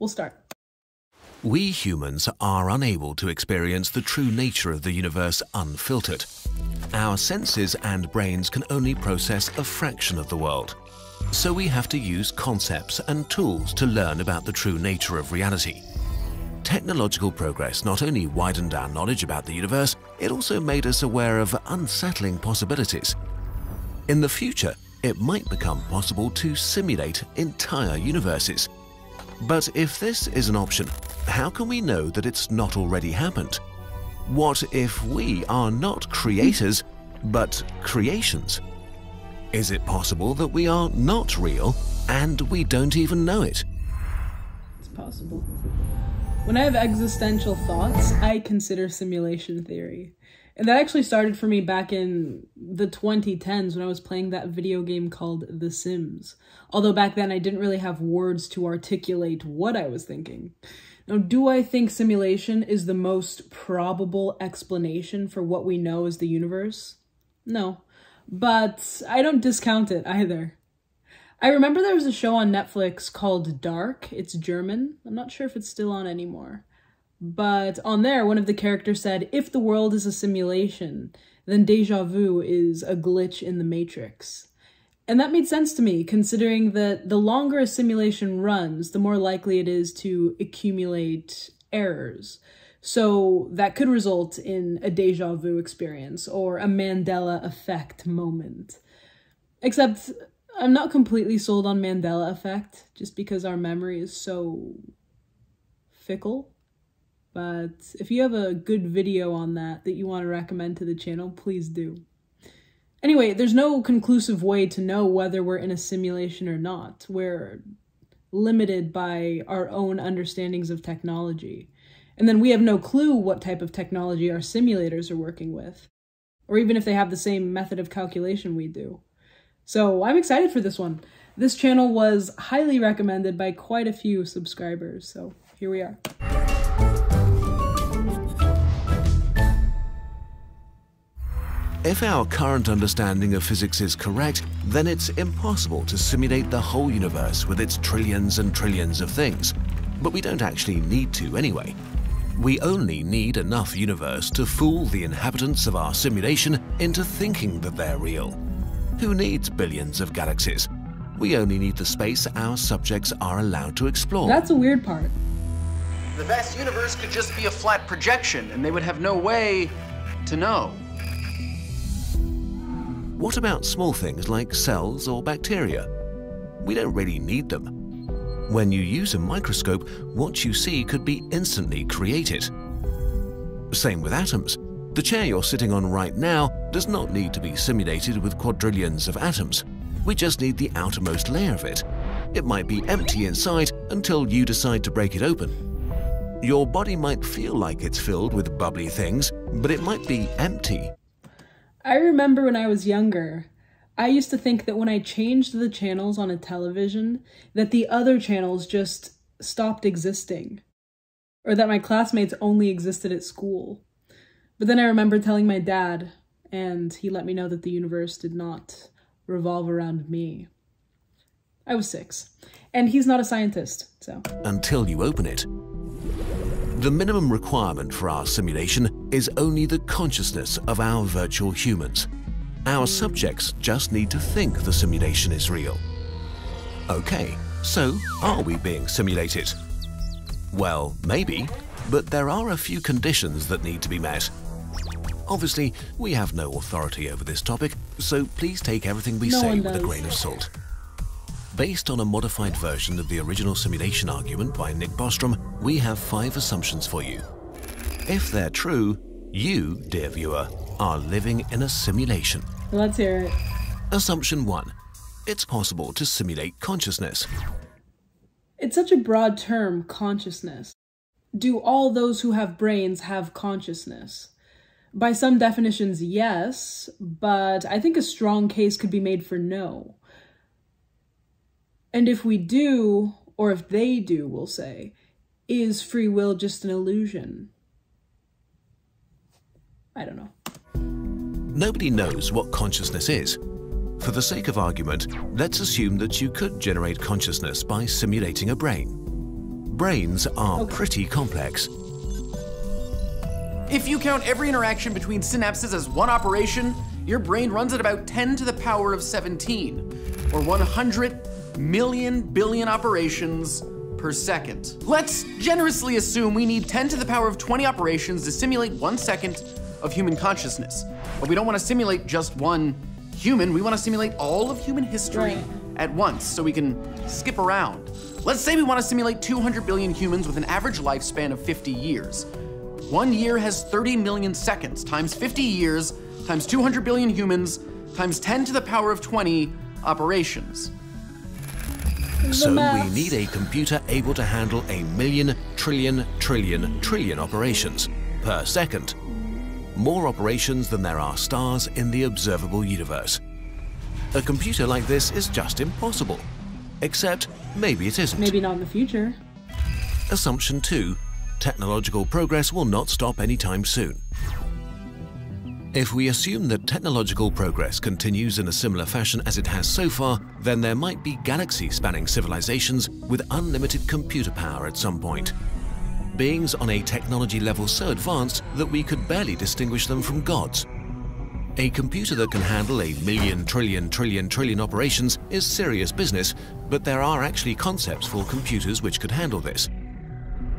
We'll start. We humans are unable to experience the true nature of the universe unfiltered. Our senses and brains can only process a fraction of the world. So we have to use concepts and tools to learn about the true nature of reality. Technological progress not only widened our knowledge about the universe, it also made us aware of unsettling possibilities. In the future, it might become possible to simulate entire universes. But if this is an option, how can we know that it's not already happened? What if we are not creators, but creations? Is it possible that we are not real and we don't even know it? It's possible. When I have existential thoughts, I consider simulation theory. And that actually started for me back in the 2010s when I was playing that video game called The Sims. Although back then I didn't really have words to articulate what I was thinking. Now, do I think simulation is the most probable explanation for what we know as the universe? No. But I don't discount it either. I remember there was a show on Netflix called Dark. It's German. I'm not sure if it's still on anymore. But on there, one of the characters said, if the world is a simulation, then deja vu is a glitch in the matrix. And that made sense to me, considering that the longer a simulation runs, the more likely it is to accumulate errors. So that could result in a deja vu experience or a Mandela effect moment. Except I'm not completely sold on Mandela effect just because our memory is so fickle. But if you have a good video on that that you want to recommend to the channel, please do. Anyway, there's no conclusive way to know whether we're in a simulation or not. We're limited by our own understandings of technology. And then we have no clue what type of technology our simulators are working with, or even if they have the same method of calculation we do. So I'm excited for this one. This channel was highly recommended by quite a few subscribers, so here we are. If our current understanding of physics is correct, then it's impossible to simulate the whole universe with its trillions and trillions of things. But we don't actually need to anyway. We only need enough universe to fool the inhabitants of our simulation into thinking that they're real. Who needs billions of galaxies? We only need the space our subjects are allowed to explore. That's a weird part. The vast universe could just be a flat projection, and they would have no way to know. What about small things like cells or bacteria? We don't really need them. When you use a microscope, what you see could be instantly created. Same with atoms. The chair you're sitting on right now does not need to be simulated with quadrillions of atoms. We just need the outermost layer of it. It might be empty inside until you decide to break it open. Your body might feel like it's filled with bubbly things, but it might be empty I remember when I was younger, I used to think that when I changed the channels on a television, that the other channels just stopped existing. Or that my classmates only existed at school. But then I remember telling my dad, and he let me know that the universe did not revolve around me. I was six. And he's not a scientist, so. Until you open it. The minimum requirement for our simulation is only the consciousness of our virtual humans. Our subjects just need to think the simulation is real. Okay, so are we being simulated? Well, maybe, but there are a few conditions that need to be met. Obviously, we have no authority over this topic, so please take everything we no say with a grain of salt. Based on a modified version of the original simulation argument by Nick Bostrom, we have five assumptions for you. If they're true, you, dear viewer, are living in a simulation. Let's hear it. Assumption 1. It's possible to simulate consciousness. It's such a broad term, consciousness. Do all those who have brains have consciousness? By some definitions, yes, but I think a strong case could be made for no. And if we do, or if they do, we'll say, is free will just an illusion? I don't know. Nobody knows what consciousness is. For the sake of argument, let's assume that you could generate consciousness by simulating a brain. brains are pretty complex. If you count every interaction between synapses as one operation, your brain runs at about 10 to the power of 17, or 100 million billion operations per second. Let's generously assume we need 10 to the power of 20 operations to simulate one second of human consciousness. But we don't want to simulate just one human, we want to simulate all of human history Right. at once so we can skip around. Let's say we want to simulate 200 billion humans with an average lifespan of 50 years. One year has 30 million seconds times 50 years times 200 billion humans times 10 to the power of 20 operations. So we need a computer able to handle a million, trillion, trillion, trillion operations per second. More operations than there are stars in the observable universe. A computer like this is just impossible. Except maybe it isn't. Maybe not in the future. Assumption 2. Technological progress will not stop anytime soon. If we assume that technological progress continues in a similar fashion as it has so far, then there might be galaxy-spanning civilizations with unlimited computer power at some point. Beings on a technology level so advanced that we could barely distinguish them from gods. A computer that can handle a million, trillion, trillion, trillion operations is serious business, but there are actually concepts for computers which could handle this.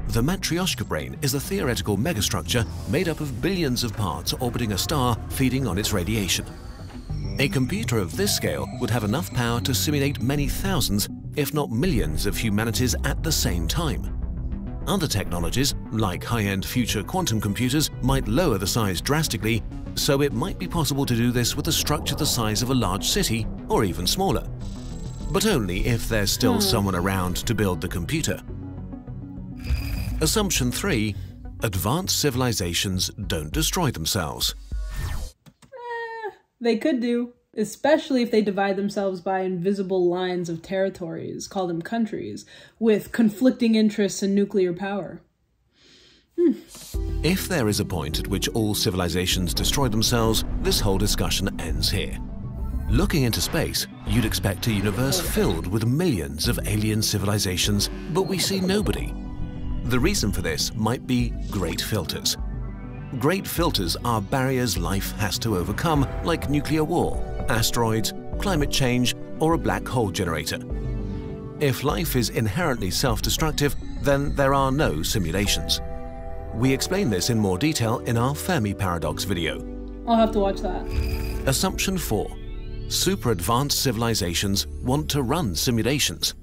The Matryoshka brain is a theoretical megastructure made up of billions of parts orbiting a star feeding on its radiation. A computer of this scale would have enough power to simulate many thousands, if not millions, of humanities at the same time. Other technologies, like high-end future quantum computers, might lower the size drastically, so it might be possible to do this with a structure the size of a large city, or even smaller. But only if there's still hmm. someone around to build the computer. Assumption 3. Advanced civilizations don't destroy themselves. Eh, they could do, especially if they divide themselves by invisible lines of territories, call them countries, with conflicting interests and nuclear power. Hmm. If there is a point at which all civilizations destroy themselves, this whole discussion ends here. Looking into space, you'd expect a universe oh. filled with millions of alien civilizations, but we see nobody. The reason for this might be great filters. Great filters are barriers life has to overcome, like nuclear war, asteroids, climate change, or a black hole generator. If life is inherently self-destructive, then there are no simulations. We explain this in more detail in our Fermi paradox video. I'll have to watch that. Assumption 4. Super advanced civilizations want to run simulations.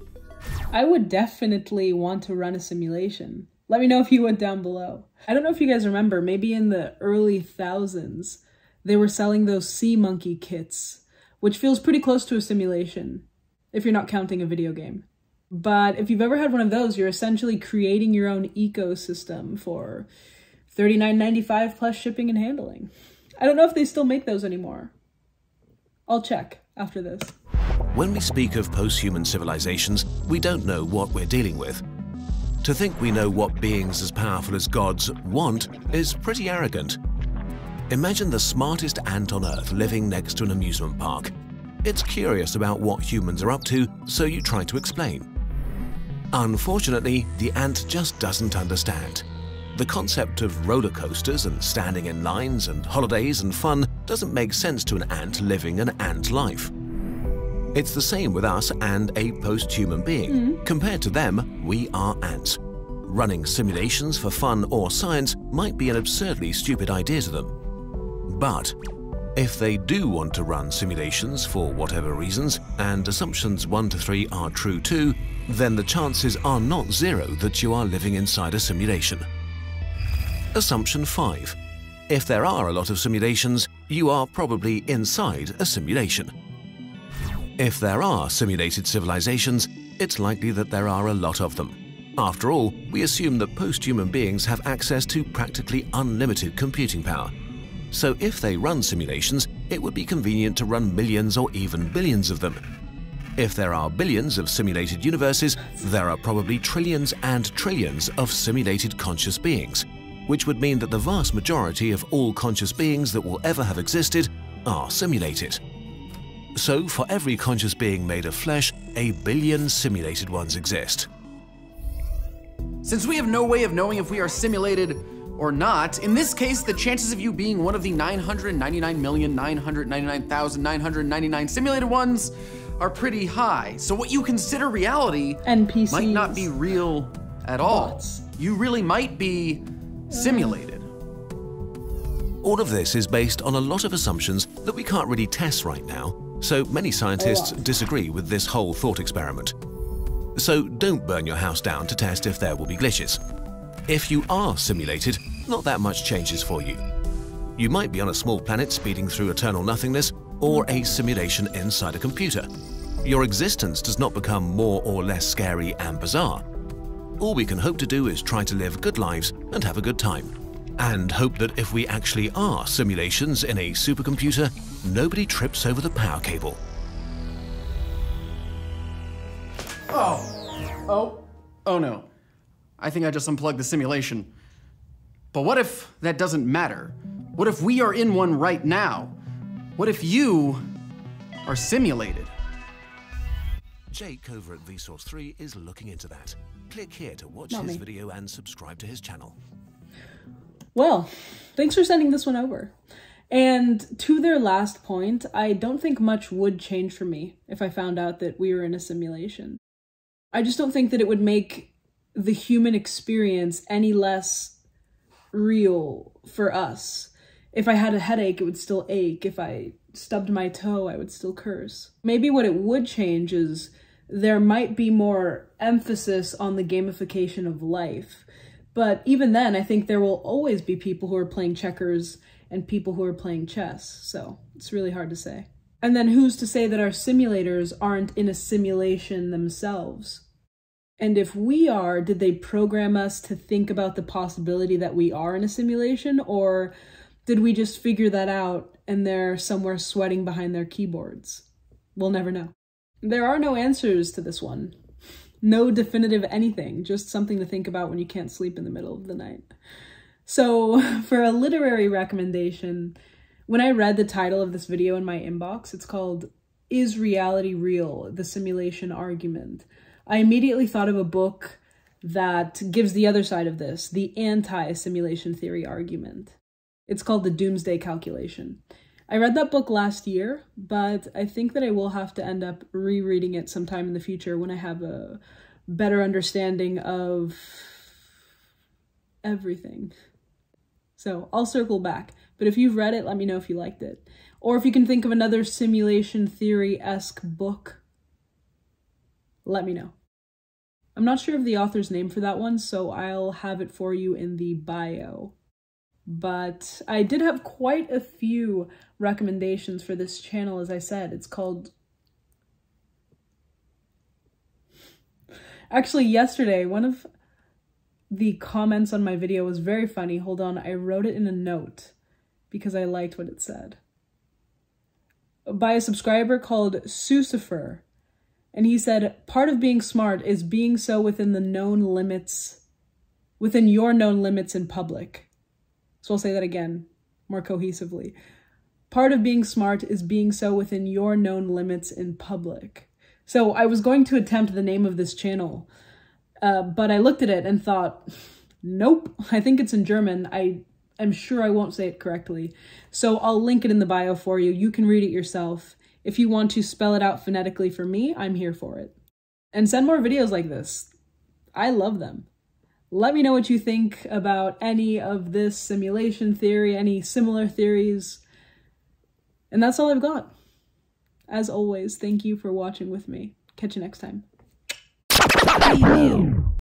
I would definitely want to run a simulation. Let me know if you went down below. I don't know if you guys remember, maybe in the early thousands, they were selling those sea monkey kits, which feels pretty close to a simulation, if you're not counting a video game. But if you've ever had one of those, you're essentially creating your own ecosystem for $39.95 plus shipping and handling. I don't know if they still make those anymore. I'll check after this. When we speak of post-human civilizations, we don't know what we're dealing with. To think we know what beings as powerful as gods want is pretty arrogant. Imagine the smartest ant on Earth living next to an amusement park. It's curious about what humans are up to, so you try to explain. Unfortunately, the ant just doesn't understand. The concept of roller coasters and standing in lines and holidays and fun doesn't make sense to an ant living an ant life. It's the same with us and a post-human being. Hmm. Compared to them, we are ants. Running simulations for fun or science might be an absurdly stupid idea to them. But if they do want to run simulations for whatever reasons, and assumptions 1 to 3 are true too, then the chances are not zero that you are living inside a simulation. Assumption 5. If there are a lot of simulations, you are probably inside a simulation. If there are simulated civilizations, it's likely that there are a lot of them. After all, we assume that post-human beings have access to practically unlimited computing power. So if they run simulations, it would be convenient to run millions or even billions of them. If there are billions of simulated universes, there are probably trillions and trillions of simulated conscious beings, which would mean that the vast majority of all conscious beings that will ever have existed are simulated. So for every conscious being made of flesh, a billion simulated ones exist. Since we have no way of knowing if we are simulated or not, in this case, the chances of you being one of the 999,999,999 simulated ones are pretty high. So what you consider reality NPCs. might not be real at all. Bots. You really might be mm. simulated. All of this is based on a lot of assumptions that we can't really test right now, so many scientists disagree with this whole thought experiment. So don't burn your house down to test if there will be glitches. If you are simulated, not that much changes for you. You might be on a small planet speeding through eternal nothingness, or a simulation inside a computer. Your existence does not become more or less scary and bizarre. All we can hope to do is try to live good lives and have a good time. And hope that if we actually are simulations in a supercomputer, nobody trips over the power cable. Oh. Oh. Oh no. I think I just unplugged the simulation. But what if that doesn't matter? What if we are in one right now? What if you are simulated? Jake over at Vsauce 3 is looking into that. Click here to watch Not his me. video and subscribe to his channel. Well, thanks for sending this one over. And to their last point, I don't think much would change for me if I found out that we were in a simulation. I just don't think that it would make the human experience any less real for us. If I had a headache, it would still ache. If I stubbed my toe, I would still curse. Maybe what it would change is there might be more emphasis on the gamification of life. But even then, I think there will always be people who are playing checkers and people who are playing chess. So it's really hard to say. And then who's to say that our simulators aren't in a simulation themselves? And if we are, did they program us to think about the possibility that we are in a simulation? Or did we just figure that out and they're somewhere sweating behind their keyboards? We'll never know. There are no answers to this one. No definitive anything, just something to think about when you can't sleep in the middle of the night. So, for a literary recommendation, when I read the title of this video in my inbox, it's called Is Reality Real? The Simulation Argument. I immediately thought of a book that gives the other side of this, the anti simulation theory argument. It's called The Doomsday Calculation. I read that book last year, but I think that I will have to end up rereading it sometime in the future when I have a better understanding of everything. So I'll circle back. But if you've read it, let me know if you liked it. Or if you can think of another simulation theory esque book, let me know. I'm not sure of the author's name for that one, so I'll have it for you in the bio. But I did have quite a few recommendations for this channel, as I said. It's called. Actually, yesterday, one of the comments on my video was very funny. Hold on, I wrote it in a note because I liked what it said. By a subscriber called Sucifer. And he said, part of being smart is being so within the known limits, within your known limits in public. So I'll say that again, more cohesively. Part of being smart is being so within your known limits in public. So I was going to attempt the name of this channel, uh, but I looked at it and thought, nope, I think it's in German. I am sure I won't say it correctly. So I'll link it in the bio for you. You can read it yourself. If you want to spell it out phonetically for me, I'm here for it. And send more videos like this. I love them. Let me know what you think about any of this simulation theory, any similar theories. And that's all I've got. As always, thank you for watching with me. Catch you next time.